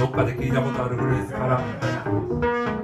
どっかで聞いたことあるフレーズから。